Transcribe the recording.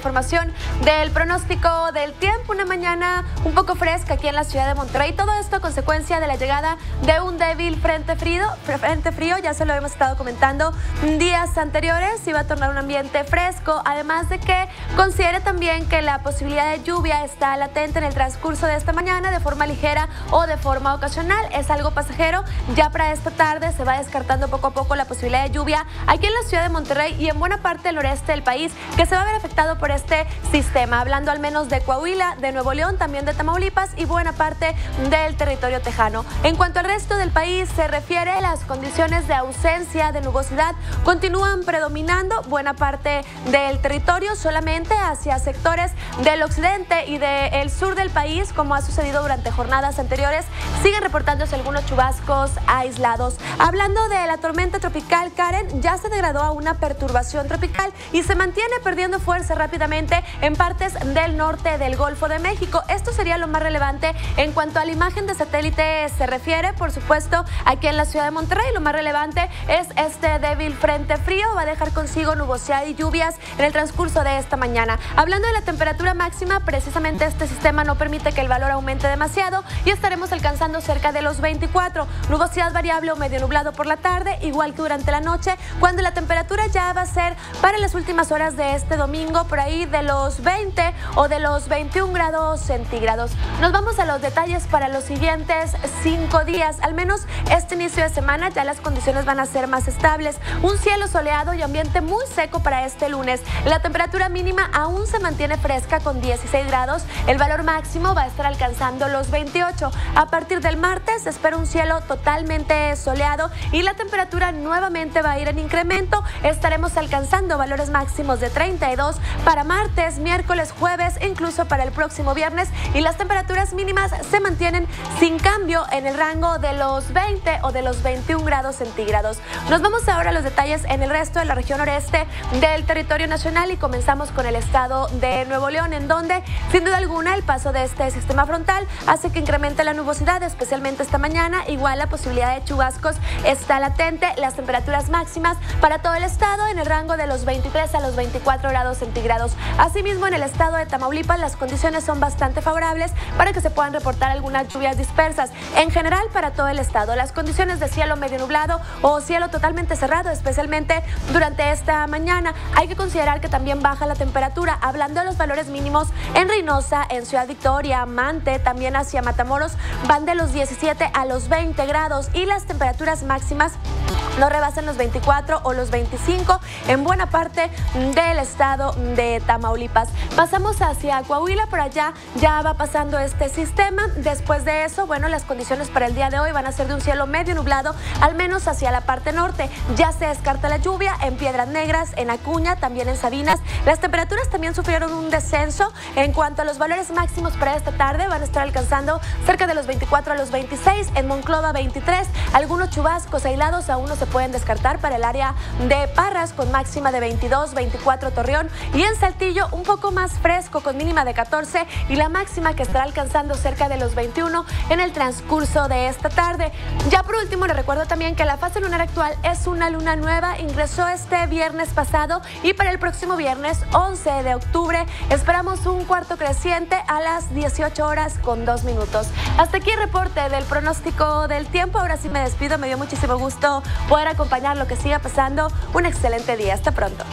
Información del pronóstico del tiempo, una mañana un poco fresca aquí en la ciudad de Monterrey. Todo esto a consecuencia de la llegada de un débil frente frío, frente frío, ya se lo hemos estado comentando días anteriores, iba a tornar un ambiente fresco, además de que considere también que la posibilidad de lluvia está latente en el transcurso de esta mañana de forma ligera o de forma ocasional, es algo pasajero. Ya para esta tarde se va descartando poco a poco la posibilidad de lluvia aquí en la ciudad de Monterrey y en buena parte del noreste del país, que se va a ver afectado por este sistema, hablando al menos de Coahuila, de Nuevo León, también de Tamaulipas y buena parte del territorio tejano. En cuanto al resto del país se refiere, las condiciones de ausencia de nubosidad continúan predominando buena parte del territorio, solamente hacia sectores del occidente y del sur del país, como ha sucedido durante jornadas anteriores, siguen reportándose algunos chubascos aislados. Hablando de la tormenta tropical Karen, ya se degradó a una perturbación tropical y se mantiene perdiendo fuerza rápida en partes del norte del Golfo de México. Esto sería lo más relevante en cuanto a la imagen de satélite se refiere. Por supuesto, aquí en la ciudad de Monterrey lo más relevante es este débil frente frío. Va a dejar consigo nubosidad y lluvias en el transcurso de esta mañana. Hablando de la temperatura máxima, precisamente este sistema no permite que el valor aumente demasiado y estaremos alcanzando cerca de los 24. Nubosidad variable o medio nublado por la tarde, igual que durante la noche, cuando la temperatura ya va a ser para las últimas horas de este domingo, por ahí de los 20 o de los 21 grados centígrados. Nos vamos a los detalles para los siguientes cinco días. Al menos este inicio de semana ya las condiciones van a ser más estables. Un cielo soleado y ambiente muy seco para este lunes. La temperatura mínima aún se mantiene fresca con 16 grados. El valor máximo va a estar alcanzando los 28. A partir del martes se espera un cielo totalmente soleado y la temperatura nuevamente va a ir en incremento. Estaremos alcanzando valores máximos de 32 para martes, miércoles, jueves e incluso para el próximo viernes. Y las temperaturas mínimas se mantienen sin cambio en el rango de los 20 o de los 21 grados centígrados. Nos vamos ahora a los detalles en el resto de la región noreste del territorio nacional y comenzamos con el estado de Nuevo León en donde sin duda alguna el paso de este sistema frontal hace que incremente la nubosidad especialmente esta mañana. Igual la posibilidad de chubascos está latente. Las temperaturas máximas para todo el estado en el rango de los 23 a los 24 grados centígrados Asimismo, en el estado de Tamaulipas las condiciones son bastante favorables para que se puedan reportar algunas lluvias dispersas. En general, para todo el estado, las condiciones de cielo medio nublado o cielo totalmente cerrado, especialmente durante esta mañana. Hay que considerar que también baja la temperatura. Hablando de los valores mínimos en Reynosa, en Ciudad Victoria, Mante, también hacia Matamoros, van de los 17 a los 20 grados y las temperaturas máximas no rebasan los 24 o los 25 en buena parte del estado de Tamaulipas. Pasamos hacia Coahuila, por allá ya va pasando este sistema. Después de eso, bueno, las condiciones para el día de hoy van a ser de un cielo medio nublado, al menos hacia la parte norte. Ya se descarta la lluvia en Piedras Negras, en Acuña, también en Sabinas. Las temperaturas también sufrieron un descenso en cuanto a los valores máximos para esta tarde. Van a estar alcanzando cerca de los 24 a los 26, en Monclova 23. Algunos chubascos aislados aún no se pueden descartar para el área de Parras con máxima de 22, 24 Torreón y en Saltillo un poco más fresco con mínima de 14 y la máxima que estará alcanzando cerca de los 21 en el transcurso de esta tarde. Ya por último les recuerdo también que la fase lunar actual es una luna nueva, ingresó este viernes pasado y para el próximo viernes 11 de octubre esperamos un cuarto creciente a las 18 horas con 2 minutos. Hasta aquí el reporte del pronóstico del tiempo. Ahora sí me despido, me dio muchísimo gusto poder acompañar lo que siga pasando. Un excelente día. Hasta pronto.